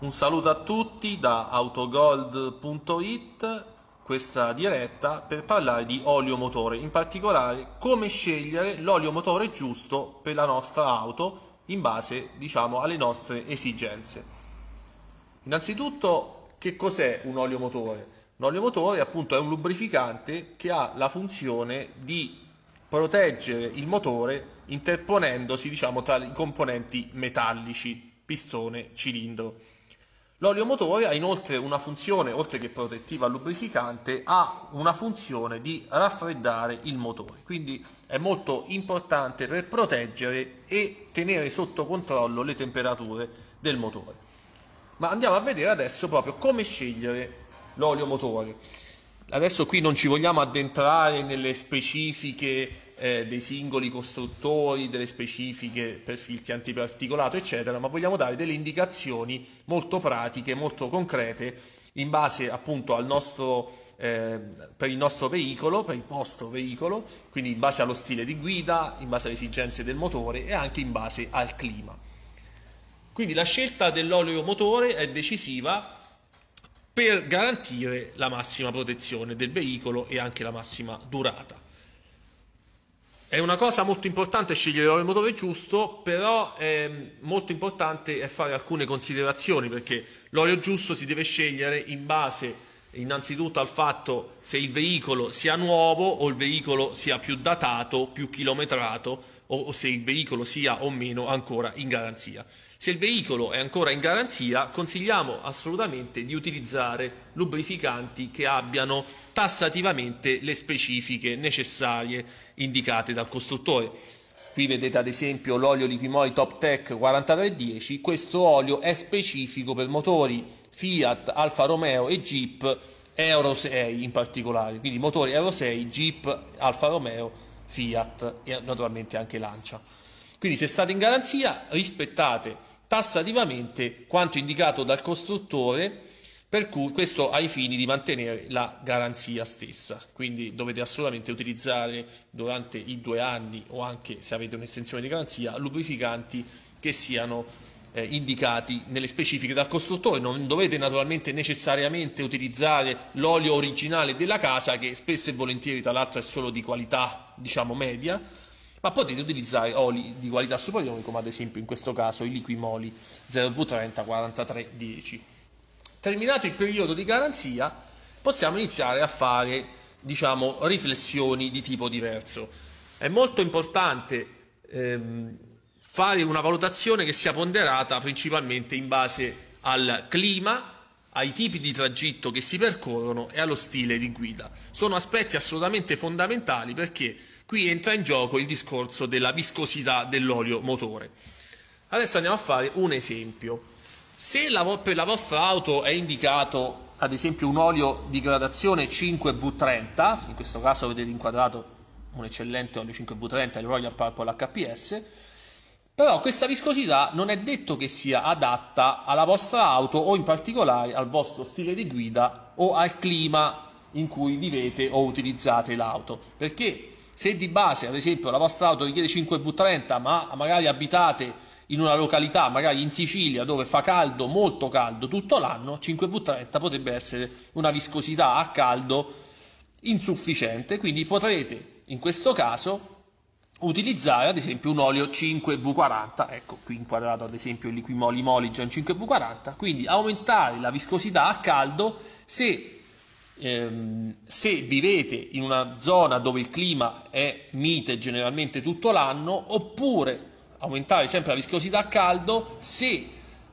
Un saluto a tutti da autogold.it, questa diretta per parlare di olio motore, in particolare come scegliere l'olio motore giusto per la nostra auto in base, diciamo, alle nostre esigenze. Innanzitutto, che cos'è un olio motore? Un olio motore appunto è un lubrificante che ha la funzione di proteggere il motore interponendosi, diciamo, tra i componenti metallici, pistone, cilindro. L'olio motore ha inoltre una funzione, oltre che protettiva lubrificante, ha una funzione di raffreddare il motore, quindi è molto importante per proteggere e tenere sotto controllo le temperature del motore. Ma andiamo a vedere adesso proprio come scegliere l'olio motore. Adesso qui non ci vogliamo addentrare nelle specifiche eh, dei singoli costruttori, delle specifiche per filtri antiparticolato, eccetera, ma vogliamo dare delle indicazioni molto pratiche, molto concrete in base appunto al nostro, eh, per il nostro veicolo, per il vostro veicolo, quindi in base allo stile di guida, in base alle esigenze del motore e anche in base al clima. Quindi la scelta dell'olio motore è decisiva per garantire la massima protezione del veicolo e anche la massima durata. È una cosa molto importante scegliere l'olio motore giusto, però è molto importante fare alcune considerazioni perché l'olio giusto si deve scegliere in base innanzitutto al fatto se il veicolo sia nuovo o il veicolo sia più datato, più chilometrato o se il veicolo sia o meno ancora in garanzia. Se il veicolo è ancora in garanzia, consigliamo assolutamente di utilizzare lubrificanti che abbiano tassativamente le specifiche necessarie indicate dal costruttore. Qui vedete ad esempio l'olio Liquimoli Top Tech 4310, questo olio è specifico per motori Fiat, Alfa Romeo e Jeep Euro 6 in particolare, quindi motori Euro 6, Jeep, Alfa Romeo, Fiat e naturalmente anche Lancia. Quindi se state in garanzia rispettate tassativamente quanto indicato dal costruttore per cui questo ai fini di mantenere la garanzia stessa. Quindi dovete assolutamente utilizzare durante i due anni o anche se avete un'estensione di garanzia lubrificanti che siano eh, indicati nelle specifiche dal costruttore. Non dovete naturalmente necessariamente utilizzare l'olio originale della casa che spesso e volentieri tra l'altro è solo di qualità diciamo media ma potete utilizzare oli di qualità superiore come ad esempio in questo caso i liquimoli 0V30 4310. Terminato il periodo di garanzia possiamo iniziare a fare diciamo riflessioni di tipo diverso. È molto importante ehm, fare una valutazione che sia ponderata principalmente in base al clima, ai tipi di tragitto che si percorrono e allo stile di guida. Sono aspetti assolutamente fondamentali perché qui entra in gioco il discorso della viscosità dell'olio motore. Adesso andiamo a fare un esempio. Se la, per la vostra auto è indicato ad esempio un olio di gradazione 5V30, in questo caso vedete inquadrato un eccellente olio 5V30, il Royal Purple HPS, però questa viscosità non è detto che sia adatta alla vostra auto o in particolare al vostro stile di guida o al clima in cui vivete o utilizzate l'auto, perché se di base, ad esempio, la vostra auto richiede 5V30, ma magari abitate in una località, magari in Sicilia, dove fa caldo, molto caldo tutto l'anno, 5V30 potrebbe essere una viscosità a caldo insufficiente, quindi potrete in questo caso utilizzare ad esempio un olio 5V40, ecco qui inquadrato ad esempio il Liquimoli Moligen 5V40, quindi aumentare la viscosità a caldo se ehm, se vivete in una zona dove il clima è mite generalmente tutto l'anno, oppure aumentare sempre la viscosità a caldo se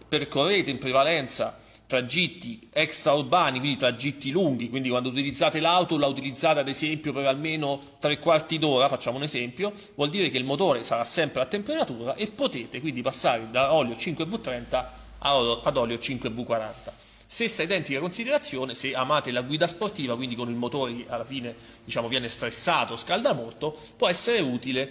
percorrete in prevalenza tragitti extraurbani, quindi tragitti lunghi, quindi quando utilizzate l'auto la utilizzate ad esempio per almeno tre quarti d'ora, facciamo un esempio, vuol dire che il motore sarà sempre a temperatura e potete quindi passare da olio 5V30 ad olio 5V40. Stessa identica considerazione se amate la guida sportiva, quindi con il motore che alla fine diciamo, viene stressato, scalda molto, può essere utile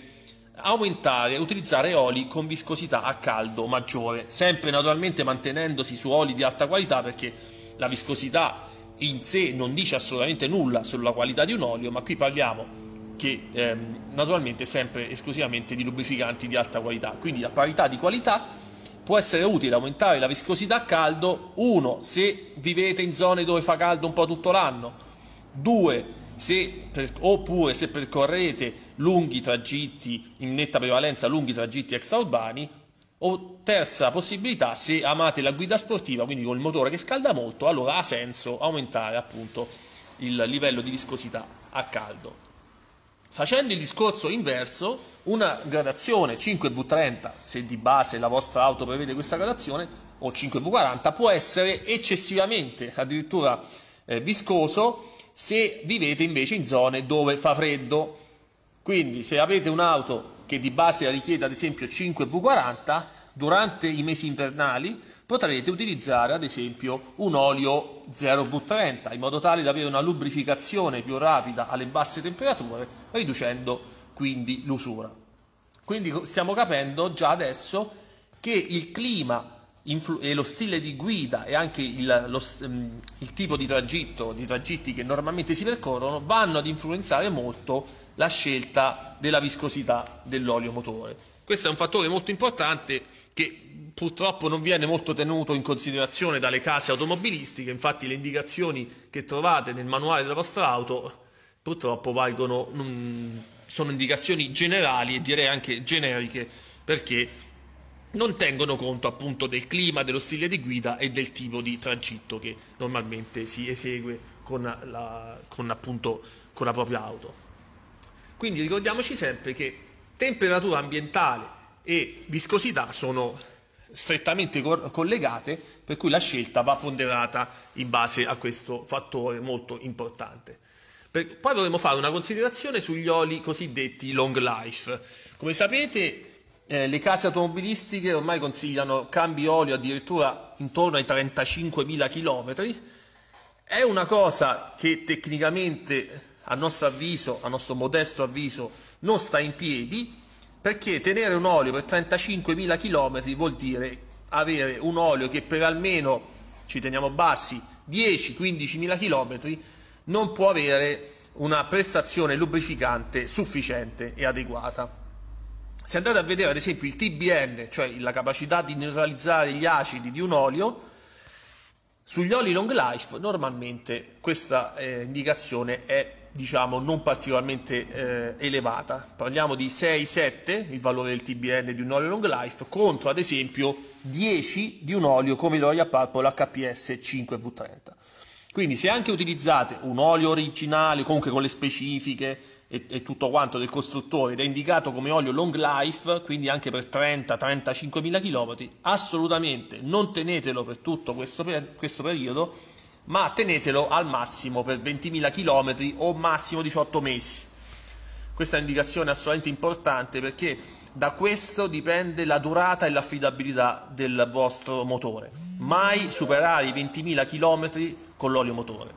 aumentare, utilizzare oli con viscosità a caldo maggiore, sempre naturalmente mantenendosi su oli di alta qualità perché la viscosità in sé non dice assolutamente nulla sulla qualità di un olio, ma qui parliamo che ehm, naturalmente sempre esclusivamente di lubrificanti di alta qualità, quindi a parità di qualità può essere utile aumentare la viscosità a caldo, uno, se vivete in zone dove fa caldo un po' tutto l'anno, due, se, per, oppure se percorrete lunghi tragitti, in netta prevalenza lunghi tragitti extraurbani, o terza possibilità, se amate la guida sportiva, quindi con il motore che scalda molto, allora ha senso aumentare appunto il livello di viscosità a caldo. Facendo il discorso inverso, una gradazione 5V30, se di base la vostra auto prevede questa gradazione, o 5V40, può essere eccessivamente addirittura eh, viscoso se vivete invece in zone dove fa freddo. Quindi se avete un'auto che di base richiede ad esempio 5V40, durante i mesi invernali potrete utilizzare ad esempio un olio 0V30 in modo tale da avere una lubrificazione più rapida alle basse temperature riducendo quindi l'usura. Quindi stiamo capendo già adesso che il clima e lo stile di guida e anche il, lo, ehm, il tipo di tragitto, di tragitti che normalmente si percorrono vanno ad influenzare molto la scelta della viscosità dell'olio motore. Questo è un fattore molto importante che purtroppo non viene molto tenuto in considerazione dalle case automobilistiche, infatti le indicazioni che trovate nel manuale della vostra auto purtroppo valgono, sono indicazioni generali e direi anche generiche perché non tengono conto appunto del clima, dello stile di guida e del tipo di tragitto che normalmente si esegue con la, con appunto, con la propria auto. Quindi ricordiamoci sempre che temperatura ambientale e viscosità sono strettamente collegate, per cui la scelta va ponderata in base a questo fattore molto importante. poi dovremo fare una considerazione sugli oli cosiddetti long life. Come sapete, eh, le case automobilistiche ormai consigliano cambi olio addirittura intorno ai 35.000 km. È una cosa che tecnicamente, a nostro avviso, a nostro modesto avviso, non sta in piedi perché tenere un olio per 35.000 km vuol dire avere un olio che per almeno, ci teniamo bassi, 10-15.000 km non può avere una prestazione lubrificante sufficiente e adeguata. Se andate a vedere ad esempio il TBN, cioè la capacità di neutralizzare gli acidi di un olio, sugli oli long life normalmente questa eh, indicazione è diciamo non particolarmente eh, elevata. Parliamo di 6-7, il valore del TBN di un olio long life, contro ad esempio 10 di un olio come l'olio a palpo l'HPS 5V30. Quindi se anche utilizzate un olio originale, comunque con le specifiche e, e tutto quanto del costruttore ed è indicato come olio long life, quindi anche per 30-35 mila km, assolutamente non tenetelo per tutto questo, per, questo periodo ma tenetelo al massimo per 20.000 km o massimo 18 mesi. Questa è un'indicazione assolutamente importante perché da questo dipende la durata e l'affidabilità del vostro motore. Mai superare i 20.000 km con l'olio motore,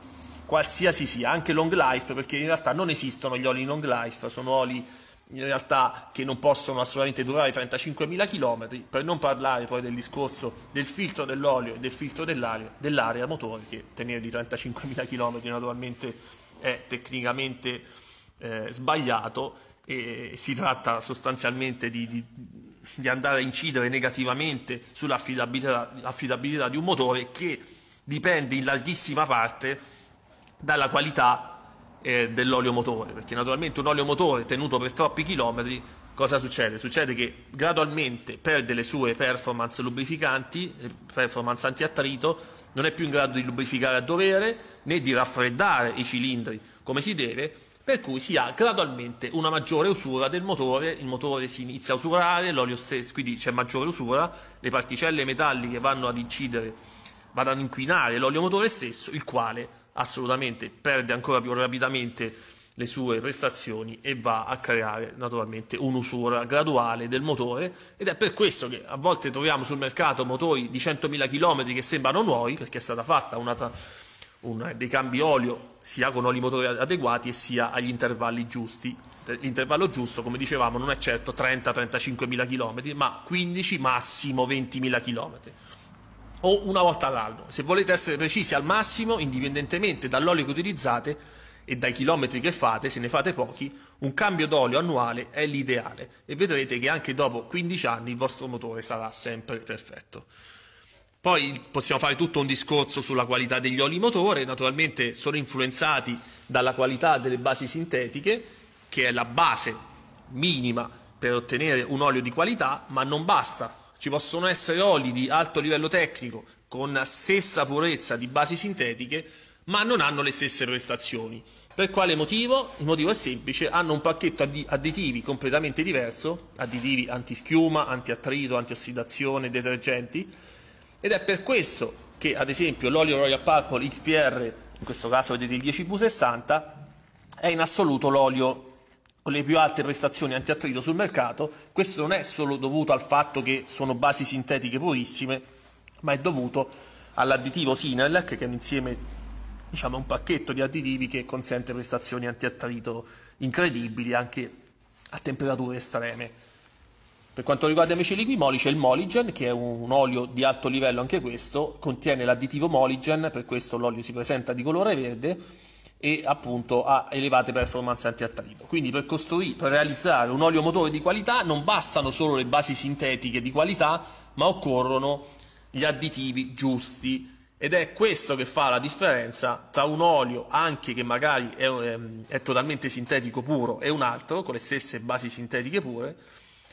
qualsiasi sia, anche long life, perché in realtà non esistono gli oli long life, sono oli in realtà che non possono assolutamente durare 35.000 km, per non parlare poi del discorso del filtro dell'olio e del filtro dell'aria, dell'aria motore, che tenere di 35.000 km naturalmente è tecnicamente eh, sbagliato e si tratta sostanzialmente di, di, di andare a incidere negativamente sull'affidabilità di un motore che dipende in larghissima parte dalla qualità eh, dell'olio motore, perché naturalmente un olio motore tenuto per troppi chilometri, cosa succede? Succede che gradualmente perde le sue performance lubrificanti, performance antiattrito, non è più in grado di lubrificare a dovere né di raffreddare i cilindri come si deve, per cui si ha gradualmente una maggiore usura del motore, il motore si inizia a usurare, l'olio stesso, quindi c'è maggiore usura, le particelle metalliche vanno ad incidere, vanno ad inquinare l'olio motore stesso, il quale assolutamente perde ancora più rapidamente le sue prestazioni e va a creare naturalmente un'usura graduale del motore ed è per questo che a volte troviamo sul mercato motori di 100.000 km che sembrano nuovi perché è stata fatta una, una, dei cambi olio sia con oli motori adeguati e sia agli intervalli giusti. L'intervallo giusto, come dicevamo, non è certo 30-35.000 km, ma 15 massimo 20.000 km o una volta all'anno. Se volete essere precisi al massimo, indipendentemente dall'olio che utilizzate, e dai chilometri che fate, se ne fate pochi, un cambio d'olio annuale è l'ideale e vedrete che anche dopo 15 anni il vostro motore sarà sempre perfetto. Poi possiamo fare tutto un discorso sulla qualità degli oli motore, naturalmente sono influenzati dalla qualità delle basi sintetiche, che è la base minima per ottenere un olio di qualità, ma non basta. Ci possono essere oli di alto livello tecnico con stessa purezza di basi sintetiche, ma non hanno le stesse prestazioni. Per quale motivo? Il motivo è semplice, hanno un pacchetto additivi completamente diverso, additivi antischiuma, antiattrito, antiossidazione, detergenti, ed è per questo che ad esempio l'olio Royal Purple XPR, in questo caso vedete il 10V60, è in assoluto l'olio con le più alte prestazioni antiattrito sul mercato. Questo non è solo dovuto al fatto che sono basi sintetiche purissime, ma è dovuto all'additivo Sinelec, che è un insieme diciamo, un pacchetto di additivi che consente prestazioni antiattrito incredibili anche a temperature estreme. Per quanto riguarda invece i liquimoli c'è il Moligen che è un olio di alto livello anche questo, contiene l'additivo Moligen, per questo l'olio si presenta di colore verde e appunto ha elevate performance antiattrito. Quindi per costruire, per realizzare un olio motore di qualità non bastano solo le basi sintetiche di qualità, ma occorrono gli additivi giusti ed è questo che fa la differenza tra un olio, anche che magari è, ehm, è, totalmente sintetico puro, e un altro con le stesse basi sintetiche pure.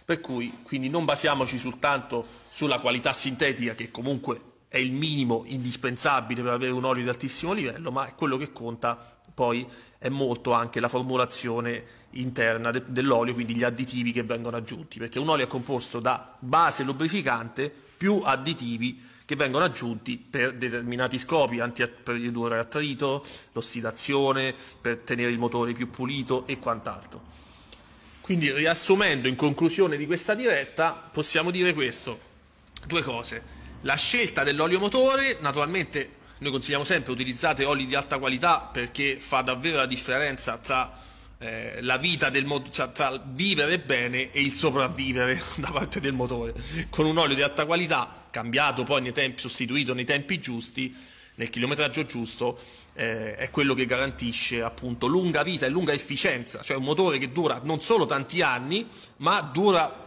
Per cui quindi non basiamoci soltanto sulla qualità sintetica, che comunque è il minimo indispensabile per avere un olio di altissimo livello, ma quello che conta poi è molto anche la formulazione interna de- dell'olio, quindi gli additivi che vengono aggiunti, perché un olio è composto da base lubrificante più additivi che vengono aggiunti per determinati scopi, per ridurre l'attrito, l'ossidazione, per tenere il motore più pulito e quant'altro. Quindi riassumendo in conclusione di questa diretta possiamo dire questo, due cose. La scelta dell'olio motore, naturalmente noi consigliamo sempre utilizzate oli di alta qualità perché fa davvero la differenza tra eh, la vita del motore, cioè tra vivere bene e il sopravvivere da parte del motore. Con un olio di alta qualità, cambiato poi nei tempi, sostituito nei tempi giusti, nel chilometraggio giusto, eh, è quello che garantisce appunto lunga vita e lunga efficienza, cioè un motore che dura non solo tanti anni, ma dura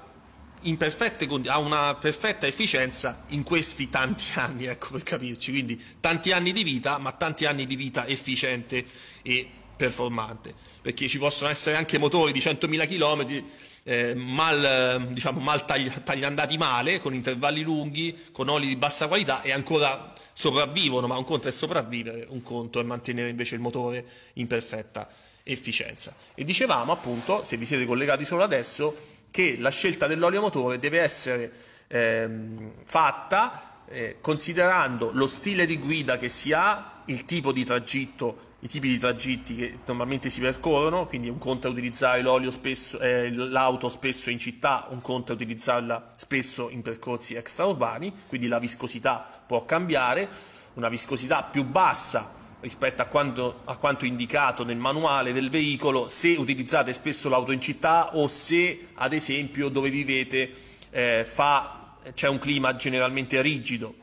ha una perfetta efficienza in questi tanti anni, ecco per capirci, quindi tanti anni di vita, ma tanti anni di vita efficiente e performante, perché ci possono essere anche motori di 100.000 km eh, mal, diciamo, mal tagli, tagliandati male, con intervalli lunghi, con oli di bassa qualità e ancora sopravvivono, ma un conto è sopravvivere, un conto è mantenere invece il motore in perfetta efficienza. E dicevamo appunto, se vi siete collegati solo adesso, che la scelta dell'olio motore deve essere ehm, fatta eh, considerando lo stile di guida che si ha, il tipo di tragitto i tipi di tragitti che normalmente si percorrono, quindi un conto è utilizzare spesso, eh, l'auto spesso in città, un conto è utilizzarla spesso in percorsi extraurbani, quindi la viscosità può cambiare, una viscosità più bassa rispetto a quanto, a quanto indicato nel manuale del veicolo se utilizzate spesso l'auto in città o se ad esempio dove vivete eh, c'è un clima generalmente rigido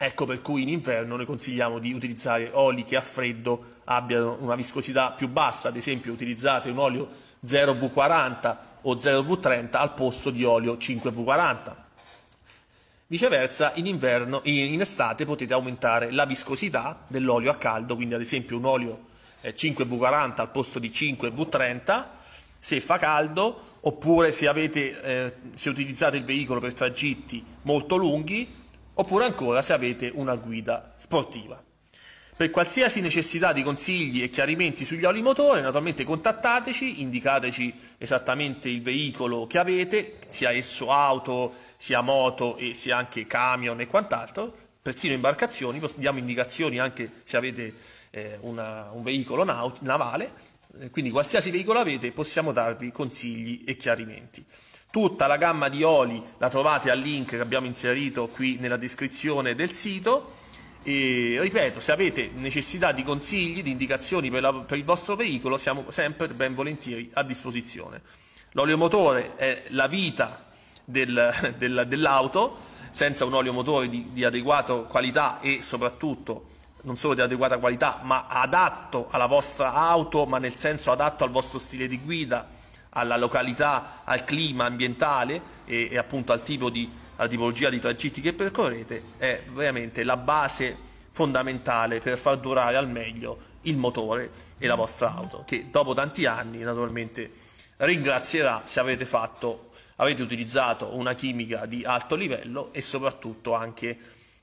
Ecco per cui in inverno noi consigliamo di utilizzare oli che a freddo abbiano una viscosità più bassa, ad esempio utilizzate un olio 0V40 o 0V30 al posto di olio 5V40. Viceversa in, inverno, in estate potete aumentare la viscosità dell'olio a caldo, quindi ad esempio un olio 5V40 al posto di 5V30 se fa caldo oppure se, avete, eh, se utilizzate il veicolo per tragitti molto lunghi oppure ancora se avete una guida sportiva. Per qualsiasi necessità di consigli e chiarimenti sugli oli motore, naturalmente contattateci, indicateci esattamente il veicolo che avete, sia esso auto, sia moto e sia anche camion e quant'altro, persino imbarcazioni, diamo indicazioni anche se avete eh, una, un veicolo navale, quindi qualsiasi veicolo avete possiamo darvi consigli e chiarimenti. Tutta la gamma di oli la trovate al link che abbiamo inserito qui nella descrizione del sito. E ripeto, se avete necessità di consigli, di indicazioni per, la, per il vostro veicolo, siamo sempre ben volentieri a disposizione. L'oleomotore è la vita del, del, dell'auto, senza un oleomotore di, di adeguata qualità e soprattutto non solo di adeguata qualità, ma adatto alla vostra auto, ma nel senso adatto al vostro stile di guida, alla località, al clima ambientale e, e appunto al tipo di, alla tipologia di tragitti che percorrete, è veramente la base fondamentale per far durare al meglio il motore e la vostra auto, che dopo tanti anni naturalmente ringrazierà se avete fatto, avete utilizzato una chimica di alto livello e soprattutto anche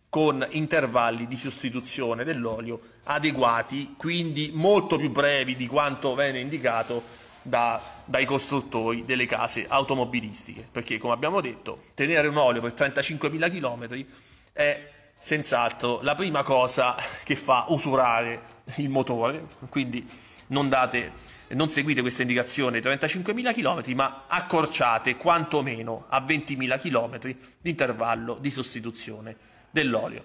con intervalli di sostituzione dell'olio adeguati, quindi molto più brevi di quanto viene indicato da, dai costruttori delle case automobilistiche, perché come abbiamo detto, tenere un olio per 35.000 km è senz'altro la prima cosa che fa usurare il motore, quindi non, date, non seguite questa indicazione 35.000 km, ma accorciate quantomeno a 20.000 km l'intervallo di sostituzione dell'olio.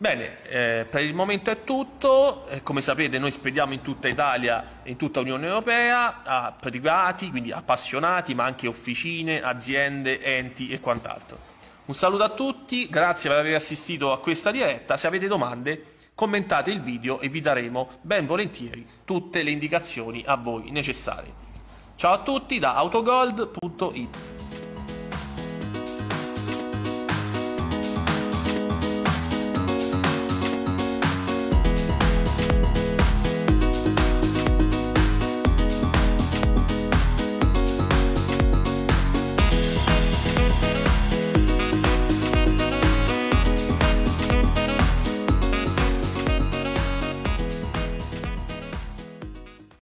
Bene, eh, per il momento è tutto, eh, come sapete noi spediamo in tutta Italia e in tutta l'Unione Europea a privati, quindi appassionati, ma anche officine, aziende, enti e quant'altro. Un saluto a tutti, grazie per aver assistito a questa diretta, se avete domande commentate il video e vi daremo ben volentieri tutte le indicazioni a voi necessarie. Ciao a tutti da autogold.it